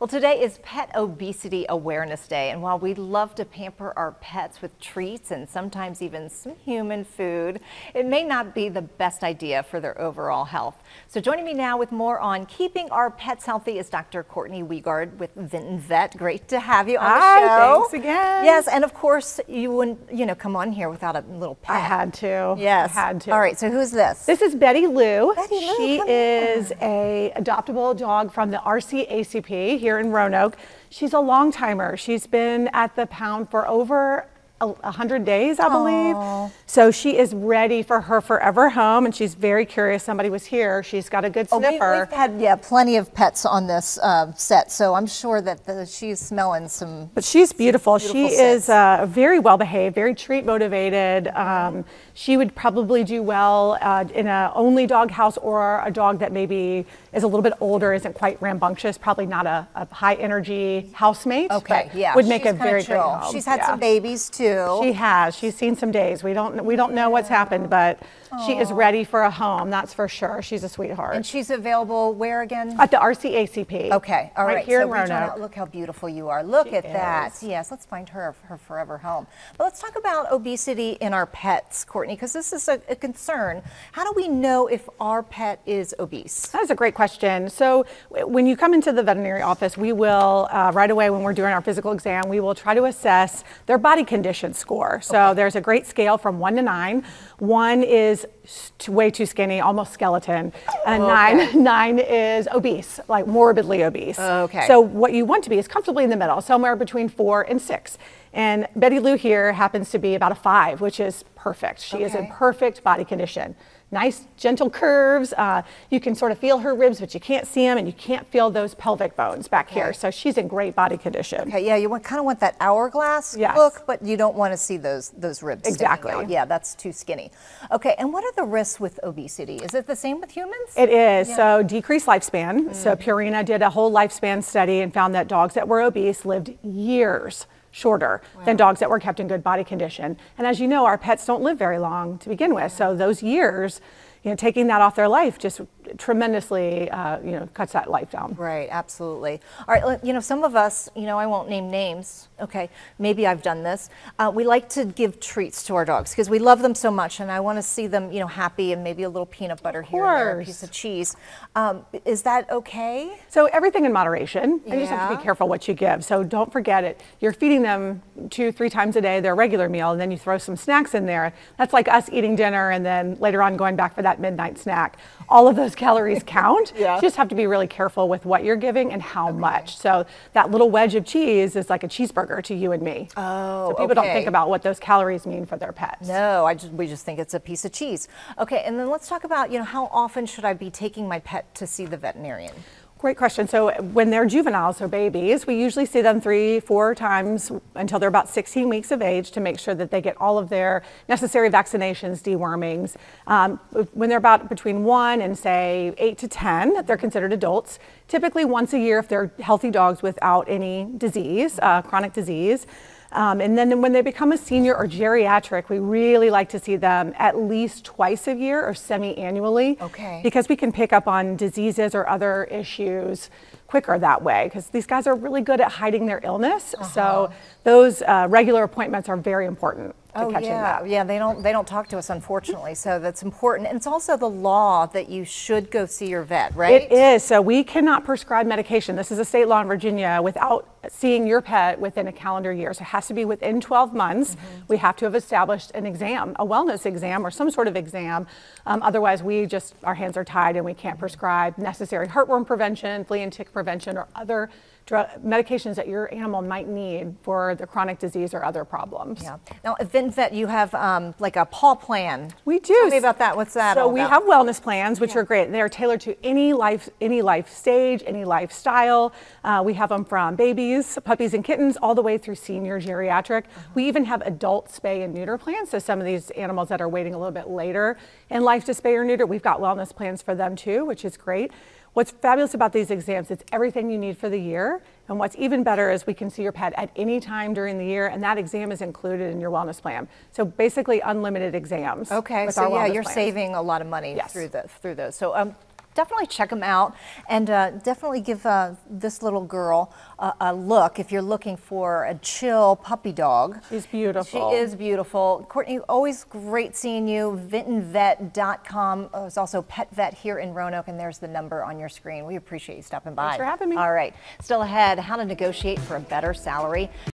Well, today is Pet Obesity Awareness Day, and while we love to pamper our pets with treats and sometimes even some human food, it may not be the best idea for their overall health. So joining me now with more on keeping our pets healthy is Dr. Courtney Wiegard with Vinton Vet. Great to have you on Hi, the show. thanks again. Yes, and of course you wouldn't, you know, come on here without a little pet. I had to. Yes. I had to. All right, so who's this? This is Betty Lou. Betty Lou, she is a adoptable dog from the RCACP here in Roanoke. She's a long timer. She's been at the pound for over 100 days, I believe. So she is ready for her forever home, and she's very curious. Somebody was here. She's got a good Oh, we, sniffer. have had yeah plenty of pets on this uh, set, so I'm sure that the, she's smelling some. But she's beautiful. beautiful she scents. is uh, very well behaved, very treat motivated. Um, she would probably do well uh, in a only dog house or a dog that maybe is a little bit older, isn't quite rambunctious, probably not a, a high energy housemate. Okay, yeah, would make she's a very chill. great home. She's had Yeah. some babies too. She has. She's seen some days. We don't we don't know what's happened, but she is ready for a home. That's for sure. She's a sweetheart. and she's available where again? At the RCACP. Okay, all right. Right here so in Roanoke. out. Look how beautiful you are. Look She at that. Yes, let's find her her forever home. But let's talk about obesity in our pets, Courtney, because this is a, a concern. How do we know if our pet is obese? That's a great question. So, when you come into the veterinary office, we will, uh, right away when we're doing our physical exam, we will try to assess their body condition score. So, there's a great scale from one to nine. One is way too skinny, almost skeleton, and oh, Okay. nine, nine is obese, like morbidly obese. Okay. So, what you want to be is comfortably in the middle, somewhere between four and six. And Betty Lou here happens to be about a five, which is perfect. She is in perfect body condition. Nice, gentle curves. Uh, you can sort of feel her ribs, but you can't see them, and you can't feel those pelvic bones back here. So she's in great body condition. Okay, yeah, you want, kind of want that hourglass Yes. look, but you don't want to see those those ribs. Exactly. Yeah, that's too skinny. Okay, and what are the risks with obesity? Is it the same with humans? It is. So decreased lifespan. So Purina did a whole lifespan study and found that dogs that were obese lived years shorter than dogs that were kept in good body condition. And as you know, our pets don't live very long to begin with. So those years, you know, taking that off their life just tremendously, uh, you know, cuts that life down. Right, absolutely. All right, you know, some of us, you know, I won't name names, okay, maybe I've done this. Uh, we like to give treats to our dogs because we love them so much and I want to see them, you know, happy and maybe a little peanut butter here there, a piece of cheese. Um, is that okay? So everything in moderation. And you just have to be careful what you give. So don't forget it. You're feeding them two, three times a day, their regular meal, and then you throw some snacks in there. That's like us eating dinner and then later on going back for that midnight snack. All of those calories count. Yeah. You just have to be really careful with what you're giving and how much. So that little wedge of cheese is like a cheeseburger to you and me. Oh, So people don't think about what those calories mean for their pets. No, I just, we just think it's a piece of cheese. Okay, and then let's talk about, you know, how often should I be taking my pet to see the veterinarian? Great question. So when they're juveniles, so babies, we usually see them three, four times until they're about 16 weeks of age to make sure that they get all of their necessary vaccinations, dewormings. Um, when they're about between one and say eight to 10, they're considered adults. Typically once a year if they're healthy dogs without any disease, uh, chronic disease. Um, and then when they become a senior or geriatric, we really like to see them at least twice a year or semi-annually. Okay. Because we can pick up on diseases or other issues quicker that way because these guys are really good at hiding their illness. Uh-huh. So those uh, regular appointments are very important Oh yeah, yeah. They don't they don't talk to us unfortunately, so that's important. And it's also the law that you should go see your vet, right? It is. So we cannot prescribe medication. This is a state law in Virginia without seeing your pet within a calendar year. So it has to be within 12 months. Mm-hmm. We have to have established an exam, a wellness exam or some sort of exam. Um, otherwise, we just, our hands are tied and we can't prescribe necessary heartworm prevention, flea and tick prevention, or other drug, medications that your animal might need for the chronic disease or other problems. Yeah. Now, at VinVet, you have um, like a paw plan. We do. Tell me about that. What's that So we about? have wellness plans, which are great. They are tailored to any life, any life stage, any lifestyle. Uh, we have them from babies, puppies, and kittens, all the way through senior geriatric. Uh-huh. We even have adult spay and neuter plans. So some of these animals that are waiting a little bit later in life to spay or neuter, we've got wellness plans for them too, which is great. What's fabulous about these exams, it's everything you need for the year. And what's even better is we can see your pet at any time during the year, and that exam is included in your wellness plan. So basically, unlimited exams. Okay, so yeah, you're plans. saving a lot of money Yes. through the through those. So um, definitely check them out and uh, definitely give uh, this little girl a, a look if you're looking for a chill puppy dog. She's beautiful. She is beautiful. Courtney, always great seeing you. VintonVet.com. Oh, There's also Pet Vet here in Roanoke, and there's the number on your screen. We appreciate you stopping by. Thanks for having me. All right. Still ahead, how to negotiate for a better salary.